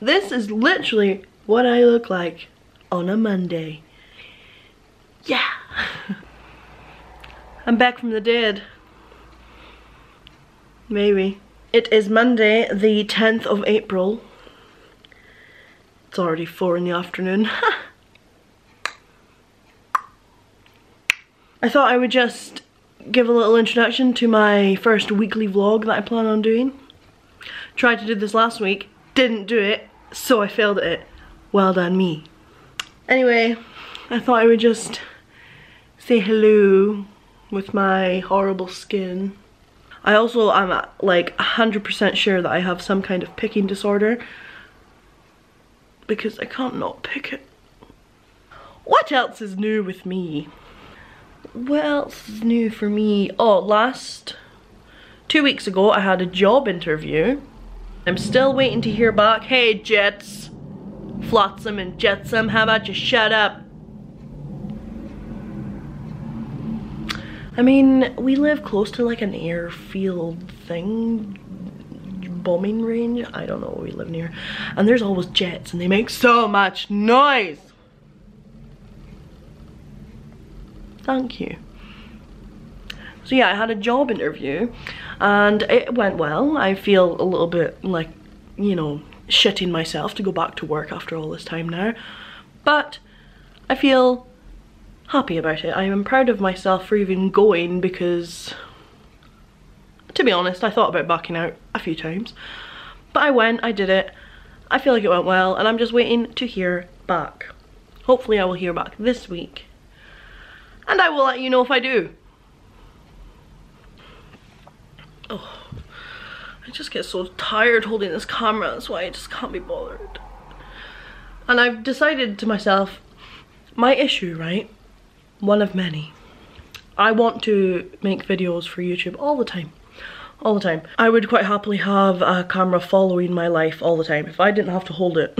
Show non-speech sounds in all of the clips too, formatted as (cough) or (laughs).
This is literally what I look like on a Monday. Yeah. (laughs) I'm back from the dead. Maybe. It is Monday, the 10th of April. It's already 4 in the afternoon. (laughs) I thought I would just give a little introduction to my first weekly vlog that I plan on doing. Tried to do this last week, didn't do it, so I failed at it. Well done me. Anyway, I thought I would just say hello with my horrible skin. I also am uh, like 100% sure that I have some kind of picking disorder because I can't not pick it. What else is new with me? What else is new for me? Oh, last two weeks ago I had a job interview. I'm still waiting to hear back. Hey Jets, Flotsam and Jetsam, how about you shut up? I mean, we live close to like an airfield thing, bombing range. I don't know where we live near. And there's always jets and they make so much noise. Thank you. So yeah, I had a job interview and it went well. I feel a little bit like, you know, shitting myself to go back to work after all this time now. But I feel happy about it. I am proud of myself for even going because, to be honest, I thought about backing out a few times. But I went, I did it, I feel like it went well, and I'm just waiting to hear back. Hopefully I will hear back this week. And I will let you know if I do. Oh, I just get so tired holding this camera, that's why I just can't be bothered. And I've decided to myself, my issue, right, one of many. I want to make videos for YouTube all the time. All the time. I would quite happily have a camera following my life all the time. If I didn't have to hold it,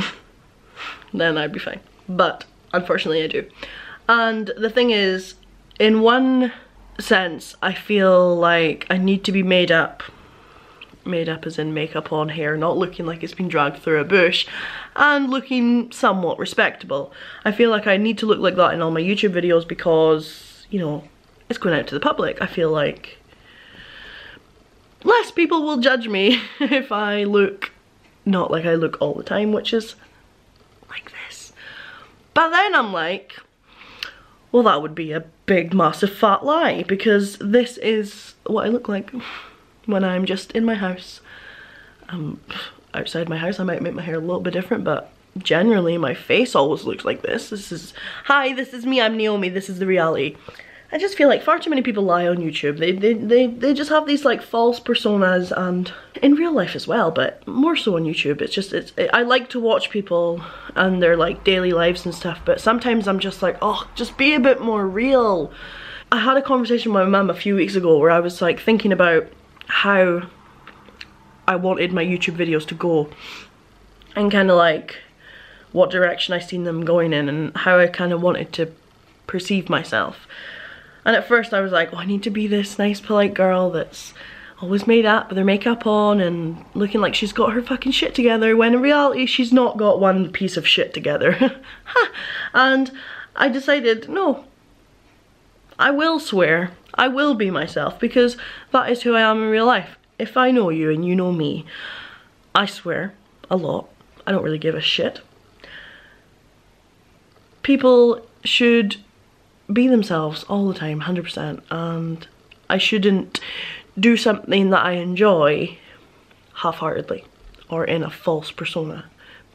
(laughs) then I'd be fine. But unfortunately I do. And the thing is, in one sense, I feel like I need to be made up. Made up as in makeup on hair, not looking like it's been dragged through a bush, and looking somewhat respectable. I feel like I need to look like that in all my YouTube videos because, you know, it's going out to the public. I feel like less people will judge me (laughs) if I look not like I look all the time, which is like this. But then I'm like, well that would be a big massive fat lie because this is what I look like when I'm just in my house. Um, outside my house I might make my hair a little bit different but generally my face always looks like this. This is, hi this is me, I'm Naomi, this is the reality. I just feel like far too many people lie on YouTube. They, they, they, they just have these like false personas and in real life as well, but more so on YouTube. It's just, it's, I like to watch people and their like daily lives and stuff, but sometimes I'm just like, oh, just be a bit more real. I had a conversation with my mum a few weeks ago where I was like thinking about how I wanted my YouTube videos to go and kind of like what direction I seen them going in and how I kind of wanted to perceive myself. And at first I was like, oh, I need to be this nice, polite girl that's always made up with her makeup on and looking like she's got her fucking shit together when in reality she's not got one piece of shit together. (laughs) and I decided, no, I will swear, I will be myself because that is who I am in real life. If I know you and you know me, I swear a lot. I don't really give a shit. People should be themselves all the time, 100%, and I shouldn't do something that I enjoy half-heartedly or in a false persona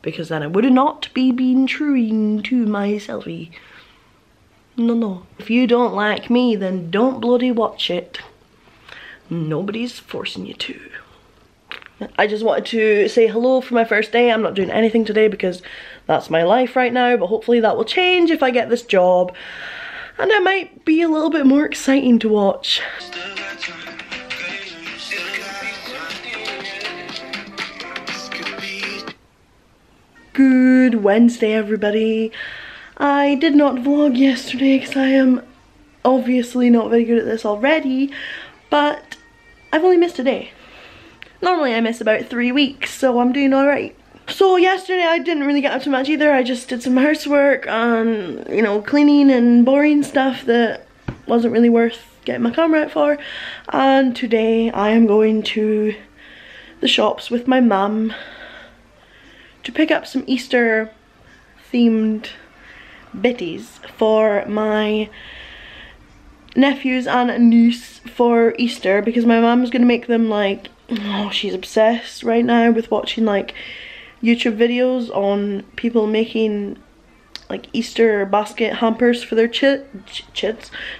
because then I would not be being true to myself. No, no. If you don't like me, then don't bloody watch it. Nobody's forcing you to. I just wanted to say hello for my first day. I'm not doing anything today because that's my life right now, but hopefully that will change if I get this job and it might be a little bit more exciting to watch. Good Wednesday everybody. I did not vlog yesterday because I am obviously not very good at this already, but I've only missed a day. Normally I miss about three weeks, so I'm doing alright. So yesterday I didn't really get up to much either. I just did some housework and, you know, cleaning and boring stuff that wasn't really worth getting my camera out for. And today I am going to the shops with my mum to pick up some Easter themed bitties for my nephews and niece for Easter because my mum's gonna make them like oh she's obsessed right now with watching like YouTube videos on people making like Easter basket hampers for their ch ch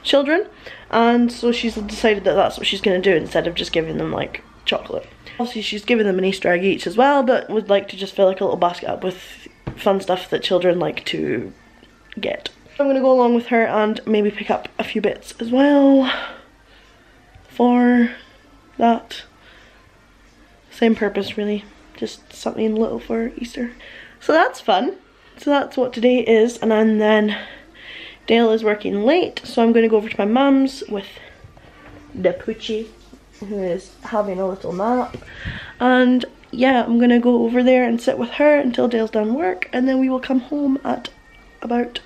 children and so she's decided that that's what she's going to do instead of just giving them like chocolate. Obviously she's giving them an Easter egg each as well but would like to just fill like a little basket up with fun stuff that children like to get. I'm going to go along with her and maybe pick up a few bits as well for that same purpose really just something little for Easter. So that's fun. So that's what today is and then Dale is working late so I'm going to go over to my mum's with the Poochie who is having a little nap and yeah I'm going to go over there and sit with her until Dale's done work and then we will come home at about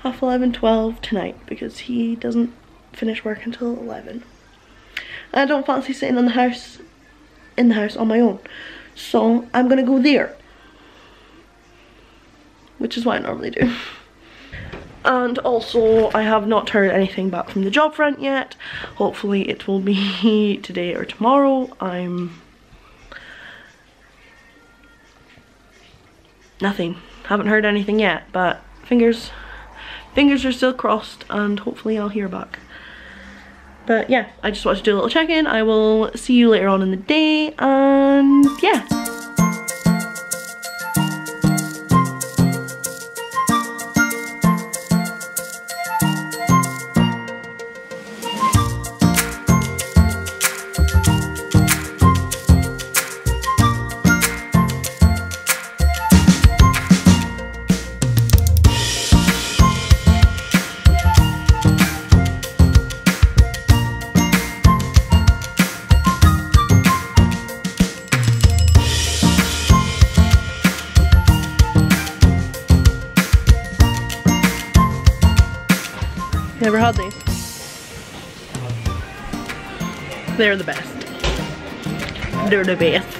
half 11, 12 tonight because he doesn't finish work until 11. I don't fancy sitting in the house in the house on my own. So I'm gonna go there. Which is what I normally do. And also, I have not heard anything back from the job front yet. Hopefully it will be (laughs) today or tomorrow. I'm... Nothing. Haven't heard anything yet, but fingers, fingers are still crossed and hopefully I'll hear back. But yeah, I just wanted to do a little check-in. I will see you later on in the day and yeah. They're the best. They're the best.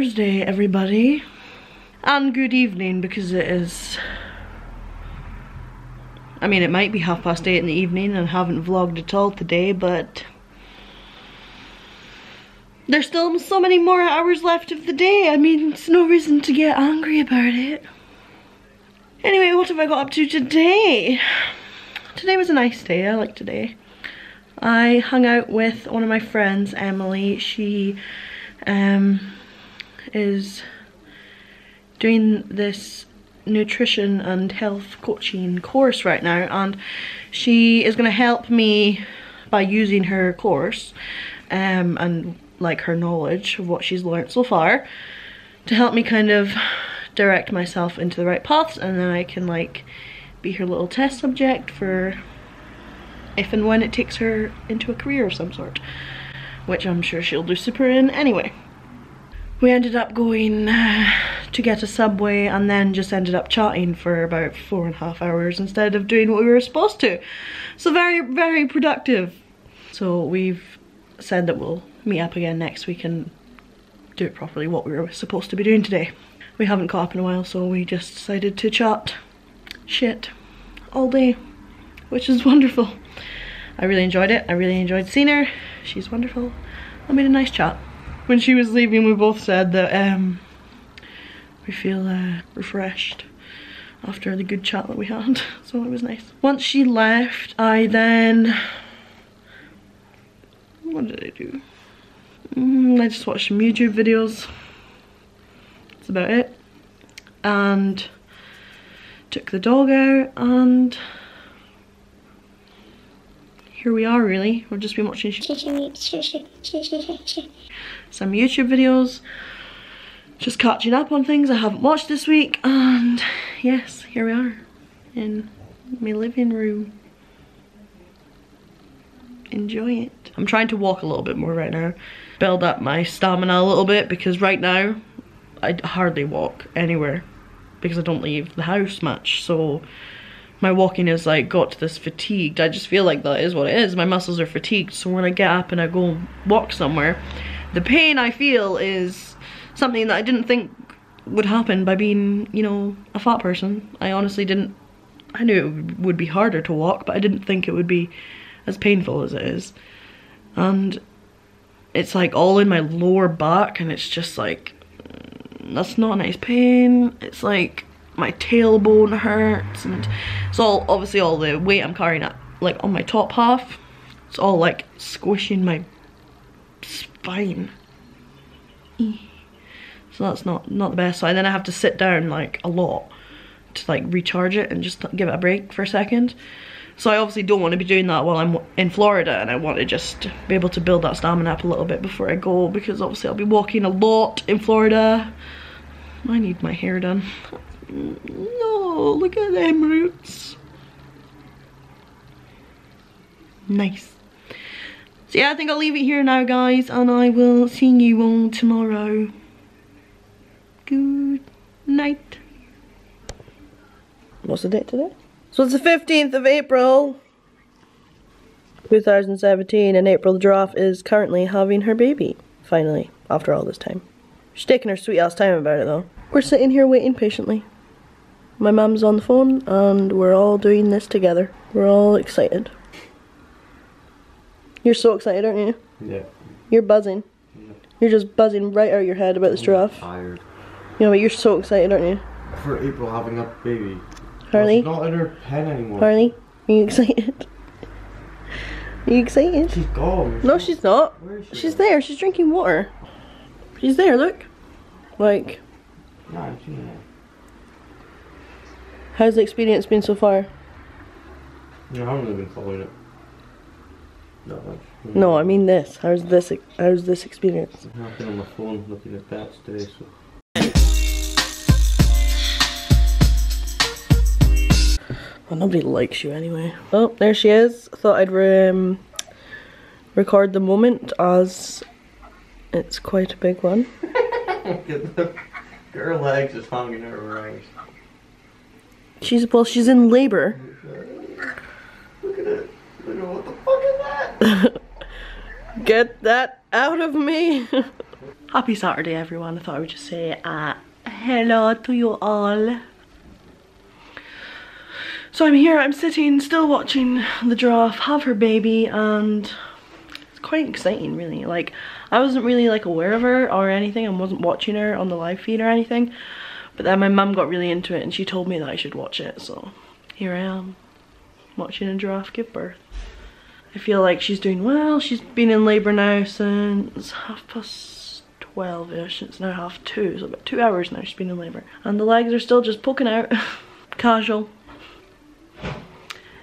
Thursday, everybody. And good evening, because it is... I mean, it might be half past eight in the evening and I haven't vlogged at all today, but... There's still so many more hours left of the day. I mean, it's no reason to get angry about it. Anyway, what have I got up to today? Today was a nice day. I like today. I hung out with one of my friends, Emily. She um, is doing this nutrition and health coaching course right now and she is going to help me by using her course um, and like her knowledge of what she's learned so far to help me kind of direct myself into the right paths and then I can like be her little test subject for if and when it takes her into a career of some sort which I'm sure she'll do super in anyway we ended up going uh, to get a subway and then just ended up chatting for about four and a half hours instead of doing what we were supposed to. So very, very productive. So we've said that we'll meet up again next week and do it properly what we were supposed to be doing today. We haven't caught up in a while so we just decided to chat shit all day, which is (laughs) wonderful. I really enjoyed it. I really enjoyed seeing her. She's wonderful. I made a nice chat when she was leaving we both said that um, we feel uh, refreshed after the good chat that we had. (laughs) So it was nice. Once she left I then what did I do? Mm, I just watched some YouTube videos. That's about it. And took the dog out and here we are really. We've just been watching some YouTube videos. Just catching up on things I haven't watched this week and yes, here we are in my living room. Enjoy it. I'm trying to walk a little bit more right now. Build up my stamina a little bit because right now I hardly walk anywhere because I don't leave the house much so my walking is like got this fatigued. I just feel like that is what it is. My muscles are fatigued. So when I get up and I go walk somewhere, the pain I feel is something that I didn't think would happen by being, you know, a fat person. I honestly didn't, I knew it would be harder to walk, but I didn't think it would be as painful as it is. And it's like all in my lower back and it's just like, mm, that's not a nice pain. It's like, my tailbone hurts and it's all obviously all the weight I'm carrying up like on my top half it's all like squishing my spine so that's not not the best. So then I have to sit down like a lot to like recharge it and just give it a break for a second. So I obviously don't want to be doing that while I'm in Florida and I want to just be able to build that stamina up a little bit before I go because obviously I'll be walking a lot in Florida. I need my hair done. (laughs) No, look at them roots. Nice. So yeah, I think I'll leave it here now, guys, and I will see you all tomorrow. Good night. What's the date today? So it's the 15th of April, 2017, and April the giraffe is currently having her baby, finally, after all this time. She's taking her sweet ass time about it, though. We're sitting here waiting patiently. My mum's on the phone and we're all doing this together. We're all excited. You're so excited, aren't you? Yeah. You're buzzing. Yeah. You're just buzzing right out of your head about this giraffe. tired. You know, but you're so excited, aren't you? For April having a baby. Harley? She's not in her pen anymore. Harley, are you excited? Are you excited? She's gone. No, she's not. Where is she? She's there. She's drinking water. She's there, look. Like. No, she's not. How's the experience been so far? No, I haven't really been following it. Not much. No, I mean this. How's this? How's this experience? I've been on my phone looking at pets today, so. Well, nobody likes you anyway. Oh, there she is. Thought I'd um, record the moment as it's quite a big one. (laughs) Look at the, her legs is hanging out around. She's well, she's in labor. Look at it. Look at what the fuck is that? (laughs) Get that out of me. (laughs) Happy Saturday, everyone. I thought I would just say uh, hello to you all. So I'm here, I'm sitting, still watching the giraffe have her baby, and it's quite exciting, really. Like, I wasn't really, like, aware of her or anything. I wasn't watching her on the live feed or anything. But then my mum got really into it and she told me that I should watch it, so here I am, watching a giraffe give birth. I feel like she's doing well. She's been in labour now since half past 12ish. It's now half two, so about two hours now she's been in labour. And the legs are still just poking out. (laughs) Casual.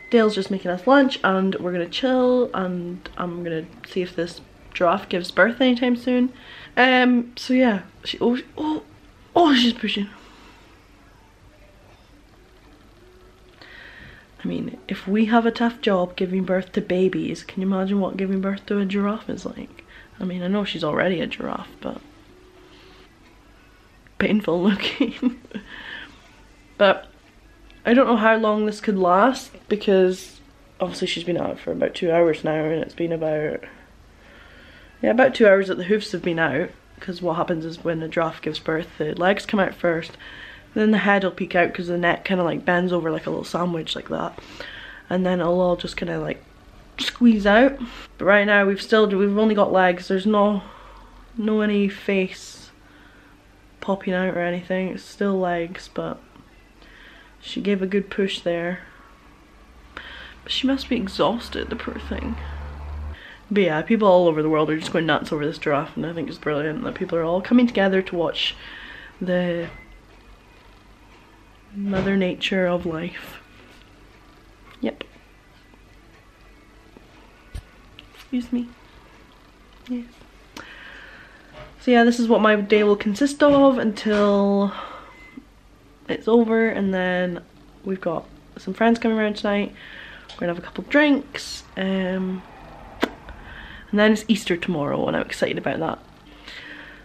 Dale's just making us lunch and we're gonna chill and I'm gonna see if this giraffe gives birth anytime soon. Um, so yeah. She, oh, oh, oh, she's pushing. I mean, if we have a tough job giving birth to babies, can you imagine what giving birth to a giraffe is like? I mean, I know she's already a giraffe, but painful (laughs) looking. but I don't know how long this could last because obviously she's been out for about two hours now and it's been about yeah about two hours that the hoofs have been out because what happens is when a giraffe gives birth the legs come out first then the head will peek out because the neck kind of like bends over like a little sandwich like that. And then it'll all just kind of like squeeze out. But right now we've still we've only got legs. There's no no any face popping out or anything. It's still legs but she gave a good push there. But she must be exhausted the poor thing. But yeah people all over the world are just going nuts over this giraffe and I think it's brilliant that people are all coming together to watch the mother nature of life. Yep. Excuse me. Yes. So yeah this is what my day will consist of until it's over and then we've got some friends coming around tonight. We're gonna have a couple drinks um, and then it's Easter tomorrow and I'm excited about that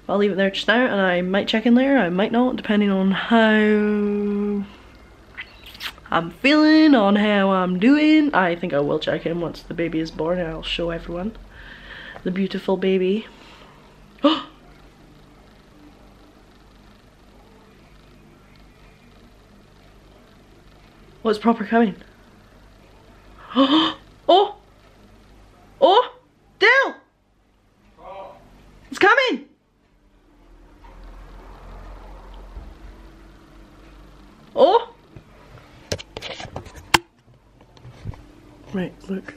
I'll leave it there just now and I might check in later I might not depending on how I'm feeling on how I'm doing I think I will check in once the baby is born and I'll show everyone the beautiful baby (gasps) What's proper coming? (gasps) Oh! Dale! It's coming! Oh! Right, look.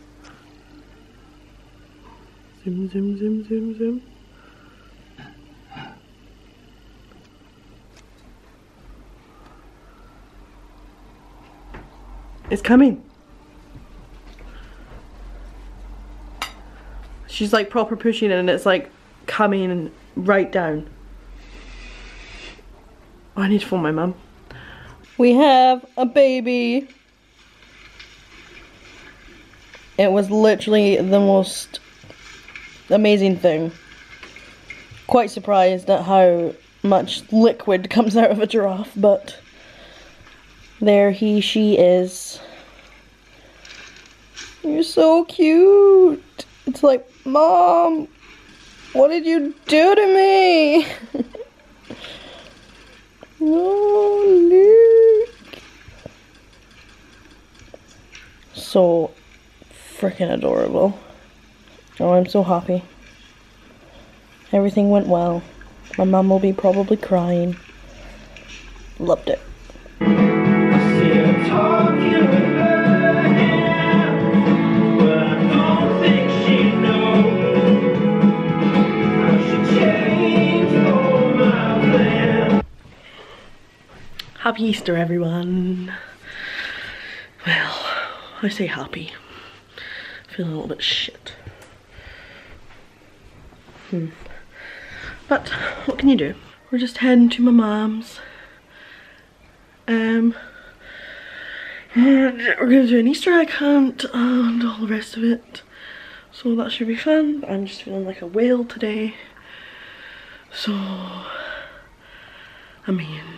Zoom, zoom, zoom, zoom, zoom. It's coming. She's like proper pushing it and it's like coming right down. Oh, I need to phone my mum. We have a baby. It was literally the most amazing thing. Quite surprised at how much liquid comes out of a giraffe, but there he, she is. You're so cute. It's like, Mom, what did you do to me? (laughs) oh, look. So freaking adorable. Oh, I'm so happy. Everything went well. My mum will be probably crying. Loved it. Happy Easter, everyone. Well, I say happy. Feeling a little bit shit. Hmm. But what can you do? We're just heading to my mom's. Um, and we're gonna do an Easter egg hunt and all the rest of it. So that should be fun. I'm just feeling like a whale today. So, I mean,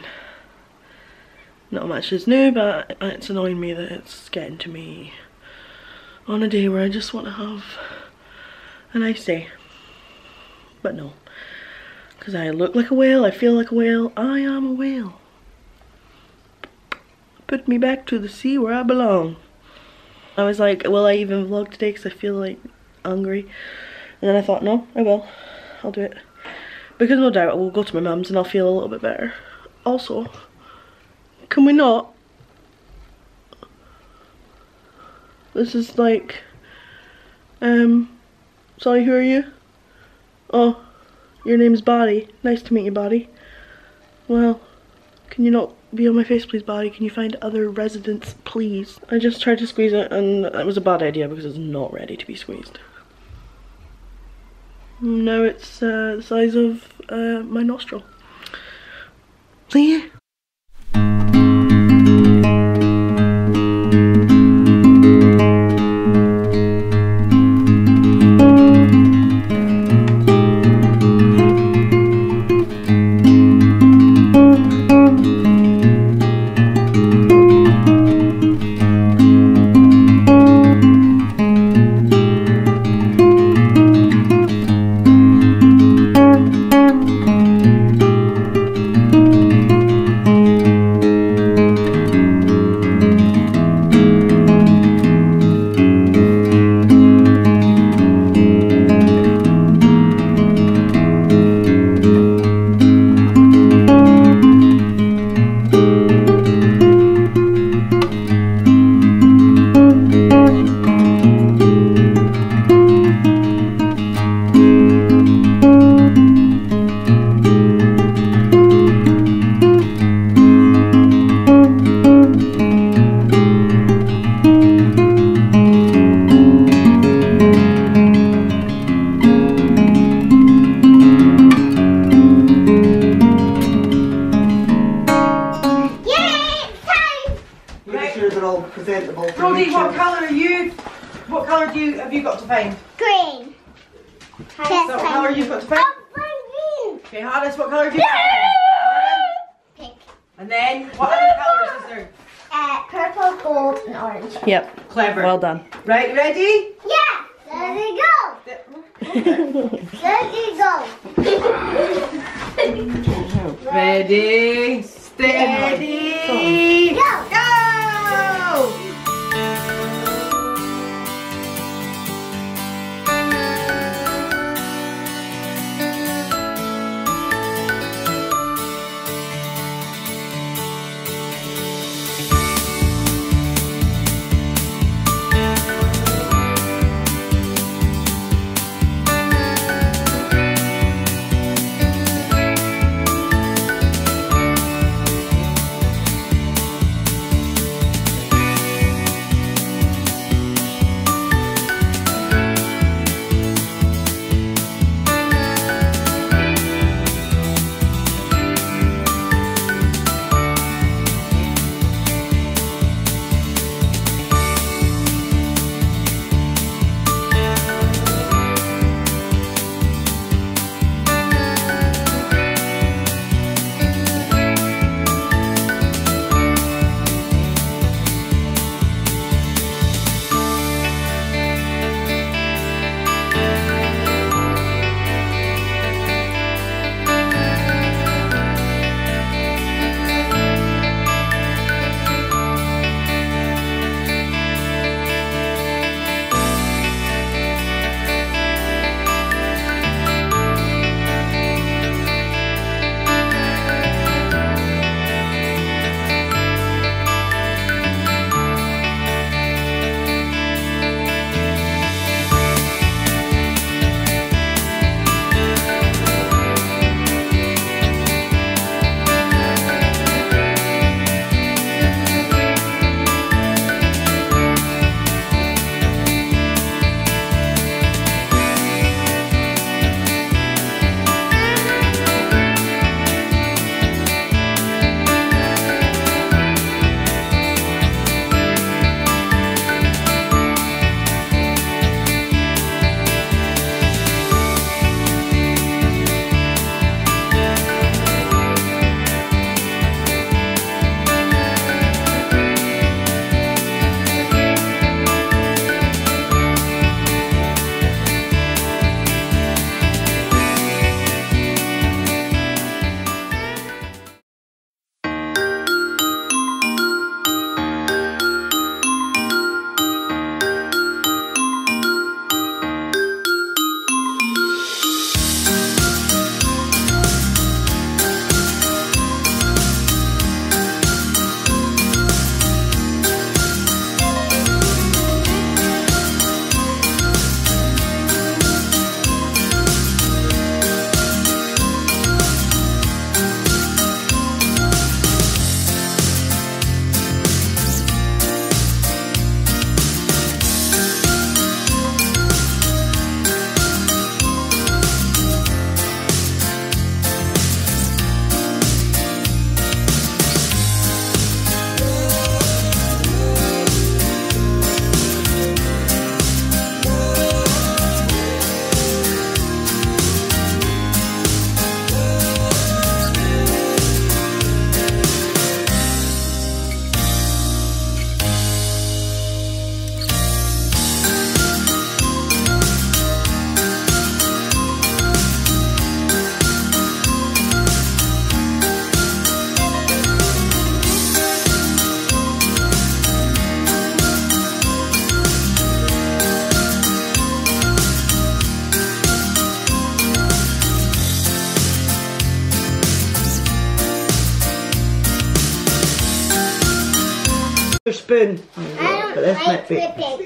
not much is new, but it's annoying me that it's getting to me on a day where I just want to have a nice day. But no, because I look like a whale, I feel like a whale, I am a whale. Put me back to the sea where I belong. I was like, will I even vlog today because I feel like hungry. And then I thought, no, I will. I'll do it. Because no doubt I will go to my mum's and I'll feel a little bit better. Also, can we not? This is like Um, sorry, who are you? Oh, your name's Barry. Nice to meet you, Barry. Well, can you not be on my face, please, Barry? Can you find other residents, please? I just tried to squeeze it, and that was a bad idea because it's not ready to be squeezed. Now it's uh, the size of uh, my nostril. See?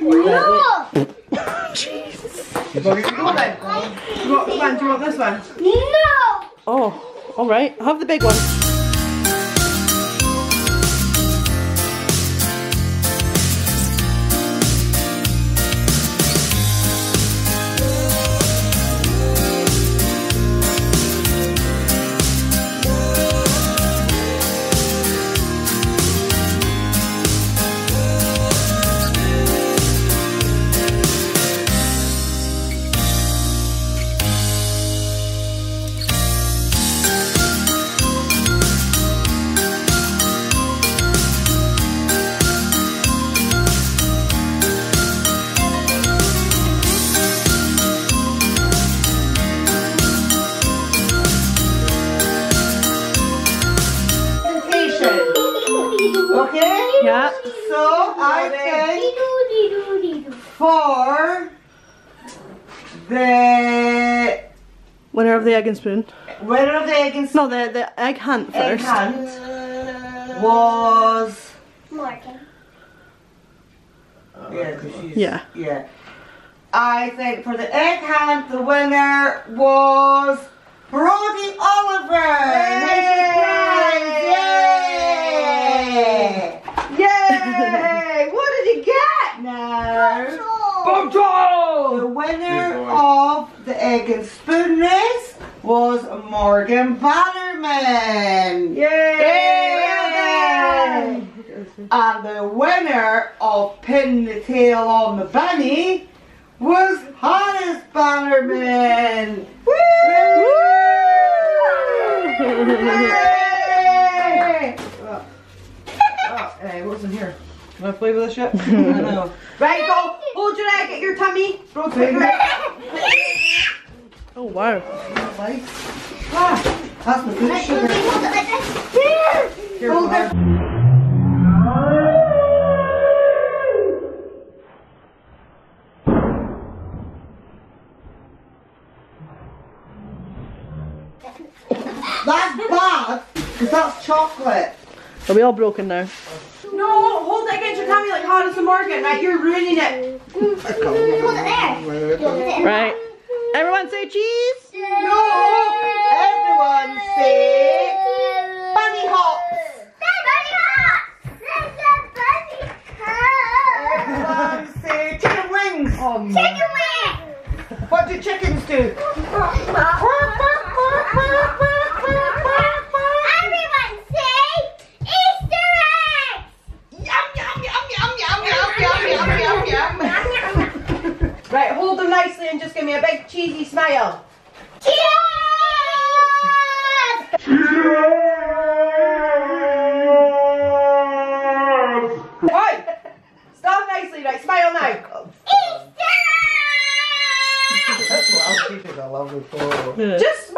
No! (laughs) Jesus. You, want, do you want this one? No! Oh, alright. Have the big one. The Winner of the egg and spoon. winner of the egg and spoon. No, the the egg hunt first. egg hunt was Morgan. yeah, 'cause she's- Yeah. yeah. I think for the egg hunt the winner was Brody Oliver. Yay! Yay! Yay! (laughs) what did you get? Now. The winner of the egg and spoon race was Morgan Bannerman. Yay! Yay! And the winner of Pin the Tail on the Bunny was Hannes Bannerman. Woo! Yay! (laughs) Oh, oh, hey, what's in here? Wanna play with this shit? (laughs) I know. Right, go. Hold your egg at your tummy. Rotate it. (laughs) Oh wow. Ah, that's my good Hold sugar. it like this. Here, Hold it. That's bad, because that's chocolate. Are we all broken now? No, hold that against your tummy like Hannes and Morgan, right? You're ruining it. Hold it there. Hold it there. Right. Everyone say cheese. No! Everyone say bunny hops! Everyone say chicken wings! Oh, Chicken wing! What do chickens do? Nicely and just give me a big cheesy smile. Cheers! Right. Stand nicely, right? Smile now. Easter eggs! That's what I'm keeping a lovely photo. Yeah. Just smile.